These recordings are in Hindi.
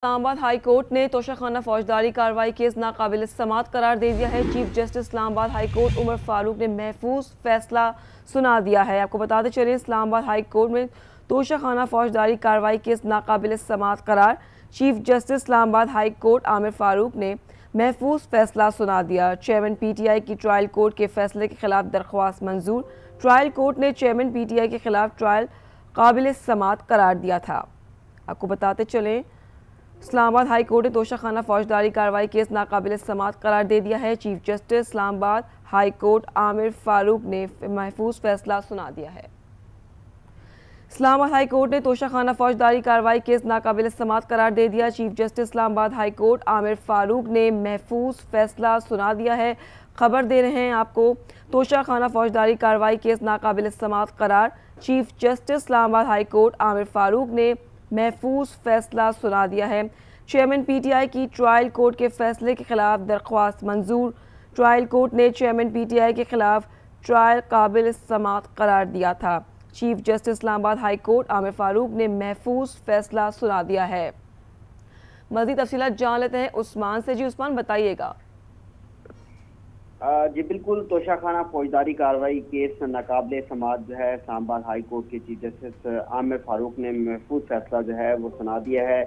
इस्लामाबाद हाई कोर्ट ने तोशाखाना फौजदारी कार्रवाई केस नाकाबिल समात करार दे दिया है। Chief justice Islamabad high court Umar Farooq ने महफूज फैसला सुना दिया है। आपको बताते चले इस्लामाबाद हाई कोर्ट में तोशाखाना फौजदारी कार्रवाई केस नाकाबिल समात करार chief justice Islamabad high court Aamir Farooq ने महफूज फैसला सुना दिया। चेयरमैन पीटीआई की ट्रायल कोर्ट के फैसले के खिलाफ दरख्वास्त मंजूर। ट्रायल कोर्ट ने चेयरमैन पीटीआई के खिलाफ ट्रायल काबिल समात करार दिया था। आपको बताते चलें इस्लामाबाद हाई कोर्ट ने तोशाखाना फौजदारी कार्रवाई केस नाकाबिल समात करार दे दिया है। Chief justice Islamabad high court Aamir Farooq ने महफूज फैसला सुना दिया है। इस्लामाबाद हाई कोर्ट ने तोशाखाना फौजदारी कार्रवाई केस नाकाबिल समात करार दे दिया। Chief justice Islamabad high court Aamir Farooq ने महफूज फैसला सुना दिया है। खबर दे रहे हैं आपको, तोशाखाना फौजदारी कार्रवाई केस नाकाबिल समात करार chief justice Islamabad high court Aamir Farooq ने महफूज फैसला सुना दिया है। चेयरमैन पीटीआई की ट्रायल कोर्ट के फैसले के खिलाफ दरख्वास्त मंजूर। ट्रायल कोर्ट ने चेयरमैन पीटीआई के खिलाफ ट्रायल काबिल समात करार दिया था। Chief justice Islamabad high court Aamir Farooq ने महफूज फैसला सुना दिया है। मजीद तफसीत जान लेते हैं उस्मान से। जी उस्मान, बताइएगा। जी बिल्कुल तोशाखाना फौजदारी कार्रवाई केस नाकाबले समाज जो है इस्लामाबाद हाई कोर्ट के चीफ जस्टिस आमिर फारूक ने महफूज फैसला जो है वो सुना दिया है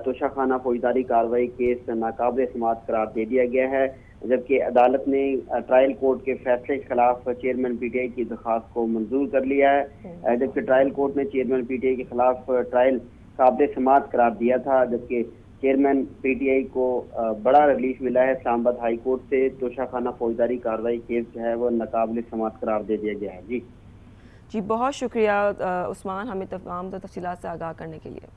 तोशाखाना फौजदारी कार्रवाई केस नाकाबले समाज करार दे दिया गया है जबकि अदालत ने ट्रायल कोर्ट के फैसले के खिलाफ चेयरमैन पीटीआई की दरखास्त को मंजूर कर लिया है हम्म। जबकि ट्रायल कोर्ट ने चेयरमैन पीटीआई के खिलाफ ट्रायल काबिल समाज करार दिया था जबकि चेयरमैन पीटीआई को बड़ा रिलीफ मिला है। इस्लामाबाद हाई कोर्ट से तोशाखाना फौजदारी कार्रवाई केस जो है वो नाकाबिल समाप्त करार दे दिया गया है। जी। जी, बहुत शुक्रिया उस्मान। हमें तमाम तफसीत से आगाह करने के लिए।